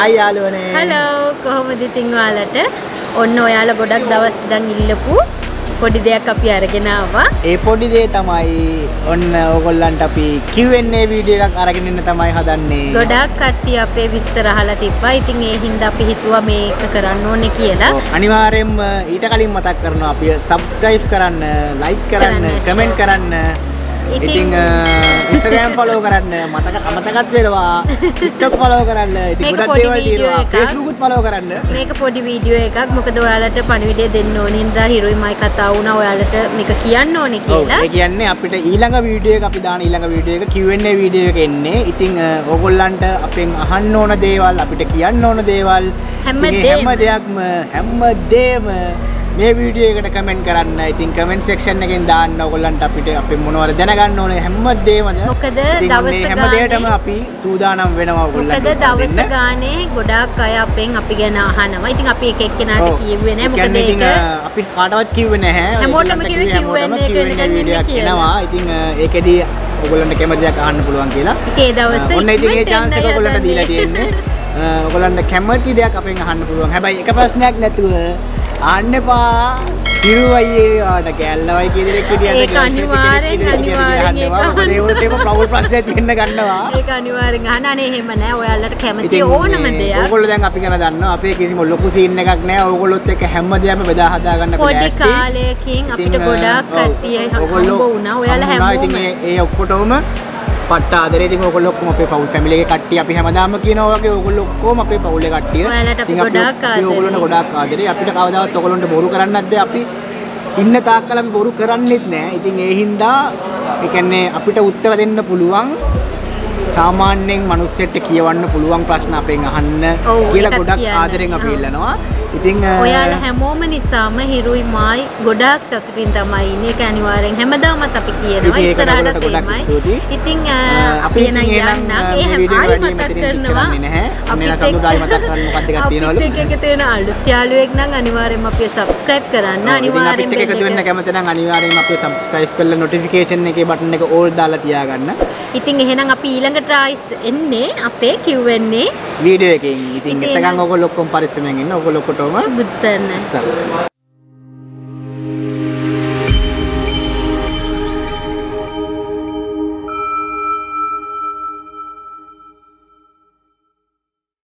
Hi යාළුවනේ. Hello කොහොමද ඉතින් ඔයාලට ඔන්න ඔයාලා ගොඩක් දවස් ඉඳන් ඉල්ලපු පොඩි දෙයක් අපි අරගෙන ආවා ඒ පොඩි දේ තමයි ඔන්න ඕගොල්ලන්ට අපි Q&A වීඩියෝ එකක් අරගෙන ඉන්න තමයි හදන්නේ. ගොඩක් කට්ටිය අපේ විස්තර අහලා තිබ්බා ඉතින් ඒ හින්දා අපි හිතුවා මේක කරන්න ඕනේ කියලා ඔව්, අනිවාර්යෙන්ම ඊට කලින් මතක් කරනවා අපි subscribe කරන්න, like කරන්න, comment කරන්න. ඉතින්- ඉතින් Instagram follow කරන්න මතක අමතකත් වෙනවා. TikTok follow කරන්න. උත් follow කරන්න. මේක පොඩි වීඩියෝ එකක් මොකද ඔයාලට පණිවිඩය දෙන්න ඕනේ හින්දා හිරුයි මයි කතා වුණා ඔයාලට මේක කියන්න ඕනේ කියලා කියන්නේ අපිට ඊළඟ වීඩියෝ අපි දාන ඊළඟ වීඩියෝ එක Q&A වීඩියෝ එක එන්නේ. ඉතින් අ, ඕගොල්ලන්ට අපෙන් අහන්න ඕන දේවල් අපිට කියන්න ඕන දේවල් හැම. දෙයක්ම හැම දේම මේ වීඩියෝ එකට කමෙන්ට් කරන්න. ඉතින් කමෙන්ට් සෙක්ෂන් එකෙන් දාන්න ඕගොල්ලන්ට අපිට අපේ මොනවද දැනගන්න ඕනේ හැම දේමද. මොකද දවස මේ හැම ගානේ- දෙයකටම අපි සූදානම් වෙනවා ඕගොල්ලන්ට. මොකද දවස. ගානේ ගොඩාක් අය අපෙන් අපි ගැන අහනවා. ඉතින් අපි එක එක්කෙනාට ඔව්. කියෙව්වේ නෑ ඒ මොකද ඒක අපි කාටවත් කිව්වේ නැහැ. හැමෝටම ඔයගොල්ලන්ට කිව්වේ කිව්වේ කියලා. එනවා. ඉතින් ඒකෙදී ඔයගොල්ලන්ට කැමති දෙයක් අහන්න පුළුවන් කියලා. ඉතින් ඒ දවසේ ඔන්න ඉතින් ඒ chance එක ඔයගොල්ලන්ට දීලා. තියෙන්නේ. ඔයගොල්ලන්ට කැමති දෙයක් අපෙන් අහන්න පුළුවන්. හැබැයි එක ප්‍රශ්නයක් නැතුව හිරු අයියේ ආට කැල්ලවයි කියන දෙයක් විදියට ඒක අනිවාර්යෙන් අනිවාර්යෙන් ඒක මොකද ඒ වලට ඒම ප්‍රබල ප්‍රශ්නයක් තියෙන්න ගන්නවා. ඒක අනිවාර්යෙන් අහන්න අනේ එහෙම නෑ ඔයාලට කැමති ඕනම දෙයක් ඕගොල්ලෝ දැන් අපි ගැන දන්නවා අපේ කිසිම ලොකු සීන් එකක් නැහැ. ඕගොල්ලොත් එක්ක හැම දෙයක්ම බෙදා හදා ගන්න පොඩි. කාලයකින් අපිට ගොඩාක් කට්ටිය හම්බ වුණා ඔයාලා. හැමෝම ඉතින් ඒ ඔක්කොටම පට්ට ආදරේ ඉතින් ඕගොල්ලෝ ඔක්කොම අපේ පවුල් එකේ කට්ටිය අපි හැමදාම කියනවා වගේ ඕගොල්ලෝ ඔක්කොම අපේ පවුලේ කට්ටිය. ඉතින් ගොඩාක් ආදරේ. අපිට කවදාවත් ඕගොල්ලන්ට බොරු කරන්නත් බෑ. අපි ඉන්න තාක්කල් අපි බොරු කරන්නෙත් නෑ. ඉතින් ඒ හින්දා ඒ කියන්නේ අපිට උත්තර දෙන්න පුළුවන් සාමාන්‍යයෙන් මිනිස්සෙක්ට කියවන්න පුළුවන් ප්‍රශ්න අපෙන් අහන්න කියලා ගොඩක්. ආදරෙන් අපි ඔව්. ඉල්ලනවා. ඉතින් ඔයාලා හැමෝම නිසාම හිරුයි මායි ගොඩාක් සතුටින් තමයි ඉන්නේ. ඒක අනිවාර්යෙන් හැමදාමත් අපි කියනවා. ඉස්සරහට තේමයි. ඉතින් අපි එන යන්න ඒ හැම මතක් කරනවා. එන සඳුදායි මතක් කරන්න මොකක්ද එකක් තියෙනවලු? අපිත් එක්ක තියෙන අලුත් යාළුවෙක් නම් අනිවාර්යෙන්ම අපි සබ්ස්ක්‍රයිබ් කරන්න. අනිවාර්යෙන් අපිත් එක්ක එකතු වෙන්න කැමති නම් අනිවාර්යෙන්ම අපේ subscribe කරලා notification එකේ button එක all දාලා තියාගන්න. ඉතින් එහෙනම් අපි ඊළඟට ආයිස් එන්නේ අපේ Q&A වීඩියෝ එකකින්. ඉතින් එතකන් ඔයගොල්ලෝ ඔක්කොම පරිස්සමෙන් ඉන්න. ඔයගොල්ලෝ ඔක්කොටම බුද්සර්ණ සල්.